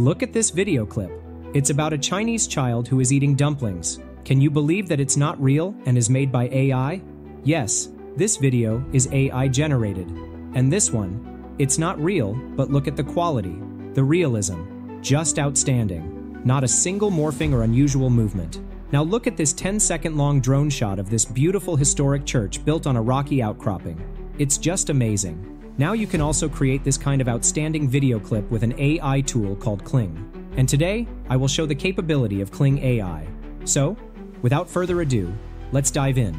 Look at this video clip. It's about a Chinese child who is eating dumplings. Can you believe that it's not real and is made by AI? Yes, this video is AI generated. And this one, it's not real, but look at the quality, the realism. Just outstanding. Not a single morphing or unusual movement. Now look at this 10 second long drone shot of this beautiful historic church built on a rocky outcropping. It's just amazing. Now you can also create this kind of outstanding video clip with an AI tool called Kling. And today, I will show the capability of Kling AI. So, without further ado, let's dive in.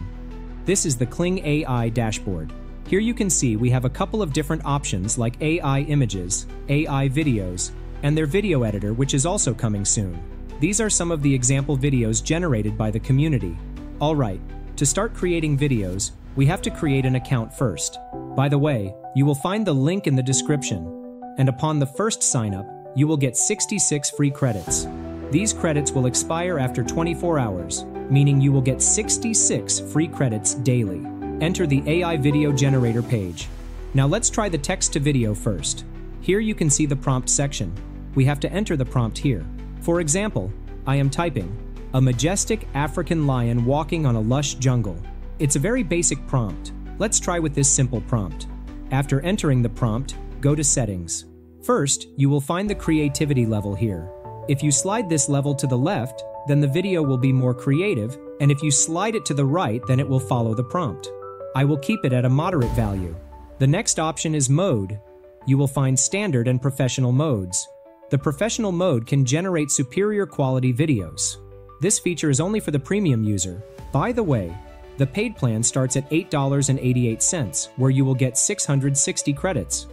This is the Kling AI dashboard. Here you can see we have a couple of different options like AI images, AI videos, and their video editor which is also coming soon. These are some of the example videos generated by the community. Alright, to start creating videos, we have to create an account first. By the way, you will find the link in the description. And upon the first sign up, you will get 66 free credits. These credits will expire after 24 hours, meaning you will get 66 free credits daily. Enter the AI video generator page. Now let's try the text to video first. Here you can see the prompt section. We have to enter the prompt here. For example, I am typing, a majestic African lion walking on a lush jungle. It's a very basic prompt. Let's try with this simple prompt. After entering the prompt, go to Settings. First, you will find the creativity level here. If you slide this level to the left, then the video will be more creative, and if you slide it to the right, then it will follow the prompt. I will keep it at a moderate value. The next option is Mode. You will find Standard and Professional modes. The professional mode can generate superior quality videos. This feature is only for the premium user. By the way, the paid plan starts at $8.88, where you will get 660 credits.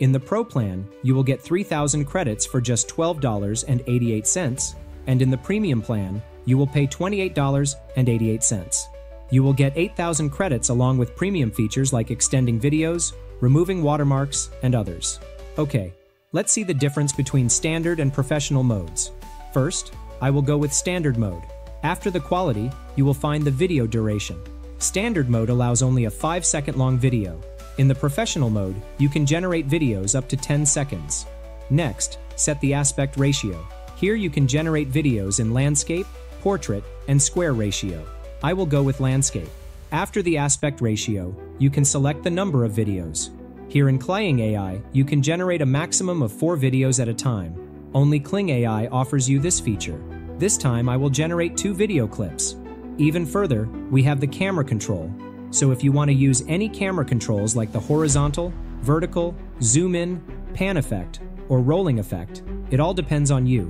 In the Pro plan, you will get 3,000 credits for just $12.88, and in the Premium plan, you will pay $28.88. You will get 8,000 credits along with premium features like extending videos, removing watermarks, and others. Okay, Let's see the difference between standard and professional modes. First, I will go with standard mode. After the quality, you will find the video duration. Standard mode allows only a 5 second long video. In the professional mode, you can generate videos up to 10 seconds. Next, set the aspect ratio. Here you can generate videos in landscape, portrait, and square ratio. I will go with landscape. After the aspect ratio, you can select the number of videos. Here in Kling AI, you can generate a maximum of four videos at a time. Only Kling AI offers you this feature. This time I will generate two video clips. Even further, we have the camera control. So if you want to use any camera controls like the horizontal, vertical, zoom in, pan effect, or rolling effect, it all depends on you.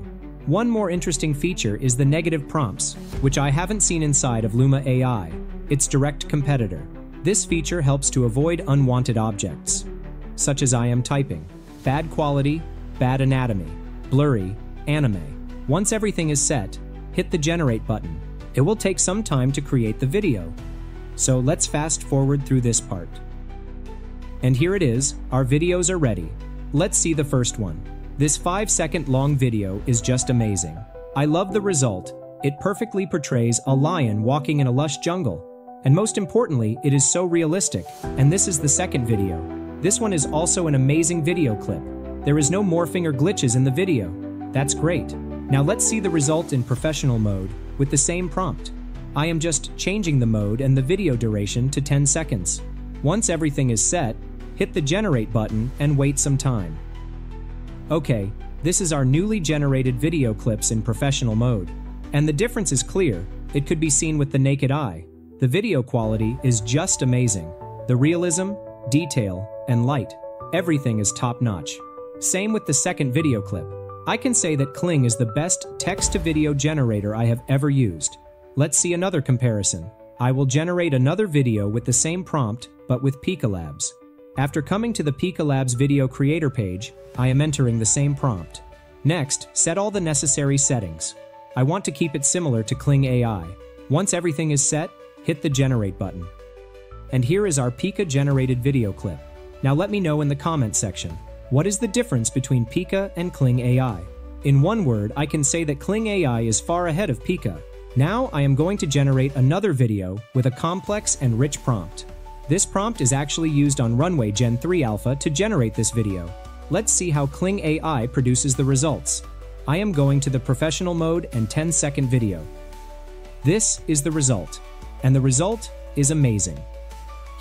One more interesting feature is the negative prompts, which I haven't seen inside of Luma AI, its direct competitor. This feature helps to avoid unwanted objects, such as I am typing, bad quality, bad anatomy, blurry, anime. Once everything is set, hit the generate button. It will take some time to create the video. So let's fast forward through this part. And here it is, our videos are ready. Let's see the first one. This 5 second long video is just amazing. I love the result. It perfectly portrays a lion walking in a lush jungle. And most importantly, it is so realistic. And this is the second video. This one is also an amazing video clip. There is no morphing or glitches in the video. That's great. Now let's see the result in professional mode with the same prompt. I am just changing the mode and the video duration to 10 seconds. Once everything is set, hit the generate button and wait some time. Okay, this is our newly generated video clips in professional mode. And the difference is clear, it could be seen with the naked eye. The video quality is just amazing. The realism, detail, and light, everything is top notch. Same with the second video clip. I can say that Kling is the best text-to-video generator I have ever used. Let's see another comparison. I will generate another video with the same prompt, but with Pika Labs. After coming to the Pika Labs video creator page, I am entering the same prompt. Next, set all the necessary settings. I want to keep it similar to Kling AI. Once everything is set, hit the generate button. And here is our Pika generated video clip. Now let me know in the comment section, what is the difference between Pika and Kling AI? In one word, I can say that Kling AI is far ahead of Pika. Now I am going to generate another video with a complex and rich prompt. This prompt is actually used on Runway Gen 3 Alpha to generate this video. Let's see how Kling AI produces the results. I am going to the professional mode and 10 second video. This is the result, and the result is amazing.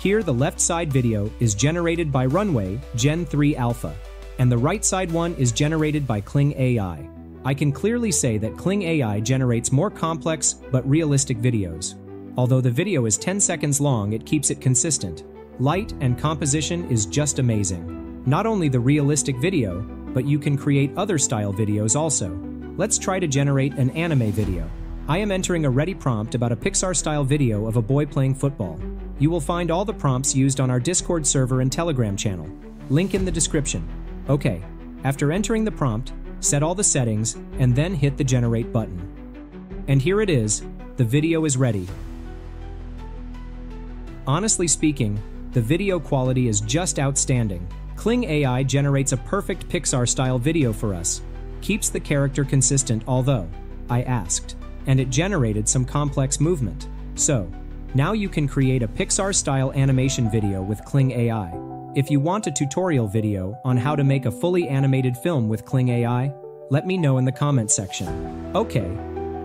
Here, the left side video is generated by Runway Gen 3 Alpha, and the right side one is generated by Kling AI. I can clearly say that Kling AI generates more complex but realistic videos. Although the video is 10 seconds long, it keeps it consistent. Light and composition is just amazing. Not only the realistic video, but you can create other style videos also. Let's try to generate an anime video. I am entering a ready prompt about a Pixar-style video of a boy playing football. You will find all the prompts used on our Discord server and Telegram channel. Link in the description. Okay, after entering the prompt, set all the settings, and then hit the generate button. And here it is, the video is ready. Honestly speaking, the video quality is just outstanding. Kling AI generates a perfect Pixar-style video for us. Keeps the character consistent although, I asked, and it generated some complex movement. So, now you can create a Pixar-style animation video with Kling AI. If you want a tutorial video on how to make a fully animated film with Kling AI, let me know in the comment section. Okay,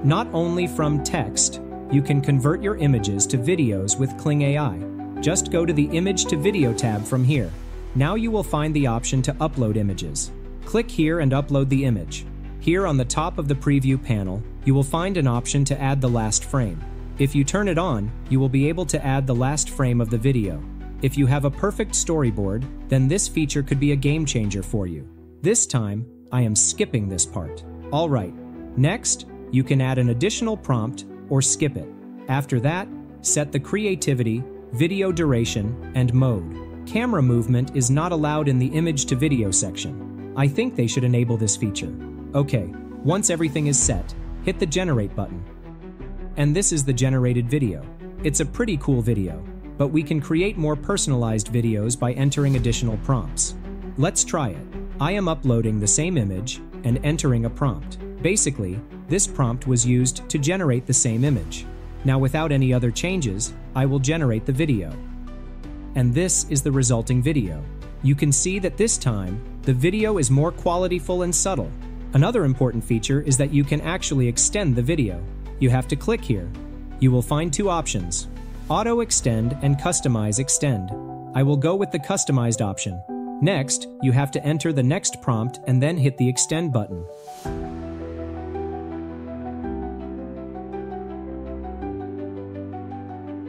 not only from text, you can convert your images to videos with Kling AI. Just go to the Image to Video tab from here. Now you will find the option to upload images. Click here and upload the image. Here on the top of the preview panel, you will find an option to add the last frame. If you turn it on, you will be able to add the last frame of the video. If you have a perfect storyboard, then this feature could be a game changer for you. This time, I am skipping this part. Alright, next, you can add an additional prompt or skip it. After that, set the creativity, video duration, and mode. Camera movement is not allowed in the image to video section. I think they should enable this feature. Okay, once everything is set, hit the generate button. And this is the generated video. It's a pretty cool video, but we can create more personalized videos by entering additional prompts. Let's try it. I am uploading the same image and entering a prompt. Basically, this prompt was used to generate the same image. Now without any other changes, I will generate the video. And this is the resulting video. You can see that this time, the video is more qualityful and subtle. Another important feature is that you can actually extend the video you have to click here. You will find two options, Auto Extend and Customize Extend. I will go with the customized option. Next, you have to enter the next prompt and then hit the Extend button.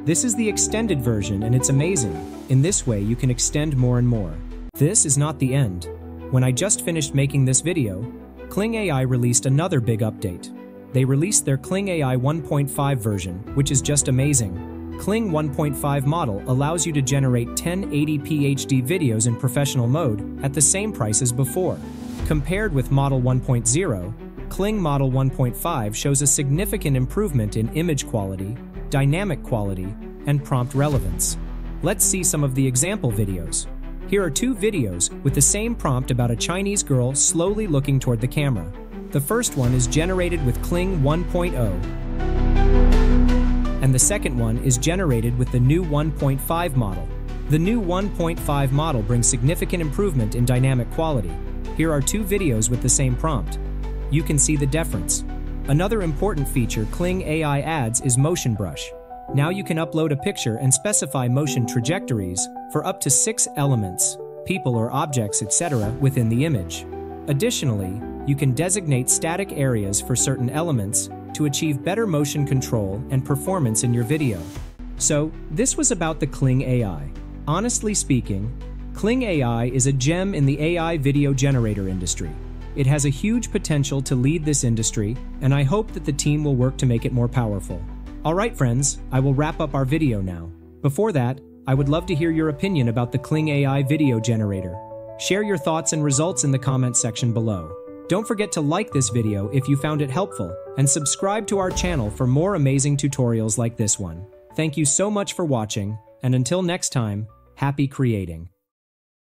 This is the extended version and it's amazing. In this way, you can extend more and more. This is not the end. When I just finished making this video, Kling AI released another big update they released their Kling AI 1.5 version, which is just amazing. Kling 1.5 model allows you to generate 1080p HD videos in professional mode at the same price as before. Compared with Model 1.0, Kling Model 1.5 shows a significant improvement in image quality, dynamic quality, and prompt relevance. Let's see some of the example videos. Here are two videos with the same prompt about a Chinese girl slowly looking toward the camera. The first one is generated with Kling 1.0, and the second one is generated with the new 1.5 model. The new 1.5 model brings significant improvement in dynamic quality. Here are two videos with the same prompt. You can see the difference. Another important feature Kling AI adds is Motion Brush. Now you can upload a picture and specify motion trajectories for up to six elements, people or objects, etc. within the image. Additionally, you can designate static areas for certain elements to achieve better motion control and performance in your video. So, this was about the Kling AI. Honestly speaking, Kling AI is a gem in the AI video generator industry. It has a huge potential to lead this industry, and I hope that the team will work to make it more powerful. Alright friends, I will wrap up our video now. Before that, I would love to hear your opinion about the Kling AI video generator. Share your thoughts and results in the comments section below. Don't forget to like this video if you found it helpful, and subscribe to our channel for more amazing tutorials like this one. Thank you so much for watching, and until next time, happy creating.